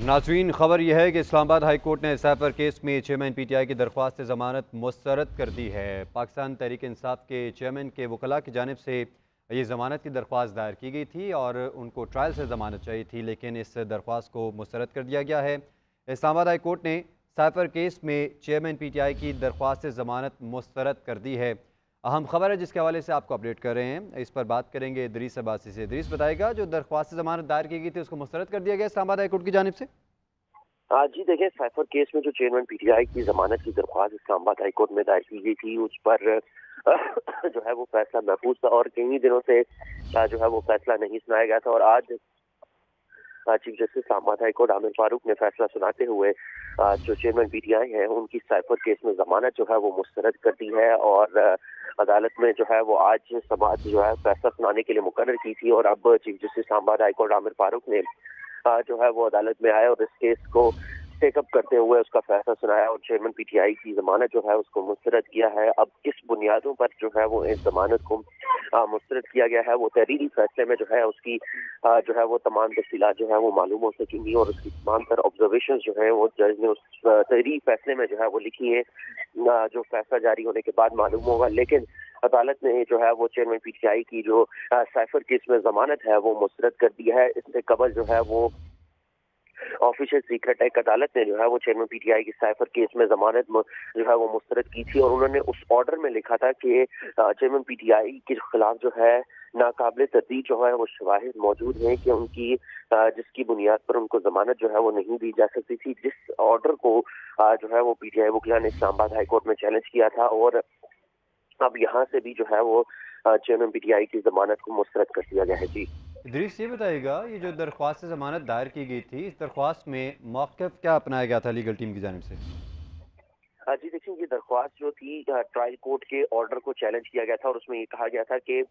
नाजरीन, खबर यह है कि इस्लामाबाद हाई कोर्ट ने सैफर केस में चेयरमैन पी टी आई की दरख्वास्त ज़मानत मुस्तरद कर दी है। पाकिस्तान तहरीक इंसाफ के चेयरमैन के वकला की जानब से ये ज़मानत की दरख्वास्त दायर की गई थी और उनको ट्रायल से ज़मानत चाहिए थी, लेकिन इस दरख्वास्त को मुस्तरद कर दिया गया है। इस्लामाबाद हाई कोर्ट ने सैफर केस में चेयरमैन पी टी आई की दरख्वास्त ज़मानत मुस्तरद कर दी है। अहम खबर है जिसके हवाले से आपको अपडेट कर रहे हैं। इस पर बात करेंगे दरीस अब्बासी से। दरीस बताएगा जो दरख्वास्त जमानत दायर की गई थी उसको मुस्तरद कर दिया गया इस्लामाबाद हाईकोर्ट की जानब से। जी, देखिए साइफर केस में जो चेयरमैन पीटीआई की जमानत की दरख्वास्त इस्लामाबाद हाईकोर्ट में दायर की गई थी, उस पर, जो है वो फैसला महफूज था और कई दिनों से जो है वो फैसला नहीं सुनाया गया था और आज chief justice Islamabad high court Aamir Farooq ने फैसला सुनाते हुए जो चेयरमैन पीटीआई है, उनकी साइफर केस में जमानत जो है वो मुस्तरद कर दी है और अदालत में जो है वो आज समाज जो है फैसला सुनाने के लिए मुकर की थी और अब chief justice Islamabad high court Aamir Farooq ने जो है वो अदालत में आए और इस केस को टेकअप करते हुए उसका फैसला सुनाया और चेयरमैन पीटीआई की जमानत जो है उसको मुस्तरद किया है। अब किस बुनियादों पर जो है वो इस जमानत को मुस्तरद किया गया है, वो तहरीरी फैसले में जो है, उसकी जो है, वो तमाम तफसीत जो है, वो मालूम हो सकेंगी और उसकी तमाम तर ऑब्जर्वेशन जो है, वो जज ने उस तहरीरी फैसले में जो है, वो लिखी है। जो फैसला जारी होने के बाद मालूम होगा, लेकिन अदालत ने जो है, वो चेयरमैन पीटीआई की जो साइफर केस में जमानत है, वो मुस्तरद कर दी है। इससे कबल जो है, वो ऑफिशियल सीक्रेट एक अदालत ने जो है वो चेयरमैन पीटीआई की साइफर केस में जमानत जो है वो मुस्तरद की थी और उन्होंने उस ऑर्डर में लिखा था कि चेयरमैन पीटीआई के खिलाफ जो है नाकाबले तरदीद जो है वो शवाहिद मौजूद हैं कि उनकी जिसकी बुनियाद पर उनको जमानत जो है वो नहीं दी जा सकती थी। जिस ऑर्डर को जो है वो पीटीआई वकला ने इस्लामाबाद हाईकोर्ट में चैलेंज किया था और अब यहाँ से भी जो है वो चेयरमैन पीटीआई की जमानत को मुस्तरद कर दिया गया है। जी। इदरीस, ये बताइएगा, ये जो दरख्वास्त जमानत दायर की गई थी, इस दरख्वास्त में मौक़ क्या अपनाया गया था लीगल टीम की जानब से? जी, देखिए, ये दरख्वास्त जो थी ट्रायल कोर्ट के ऑर्डर को चैलेंज किया गया था और उसमें ये कहा गया था कि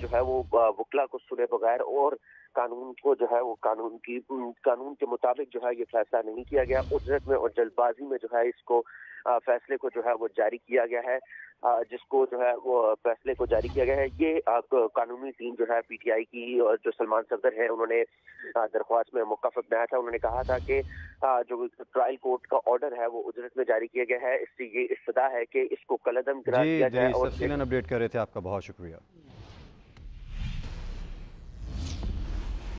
जो है वो वकला को सुने बगैर और कानून को जो है वो कानून की कानून के मुताबिक जो है ये फैसला नहीं किया गया। उजरत में और जल्दबाजी में जो है इसको फैसले को जो है वो जारी किया गया है जिसको जो है वो फैसले को जारी किया गया है। ये कानूनी टीम जो है पीटीआई की और जो सलमान सफदर है उन्होंने दरख्वास्त में मुकफ बनाया था। उन्होंने कहा था कि जो ट्रायल कोर्ट का ऑर्डर है वो उजरत में जारी किया गया है। इससे ये इस्तदा है कि इसको कलदम करा दिया जाए और अपडेट कर रहे थे आपका बहुत शुक्रिया।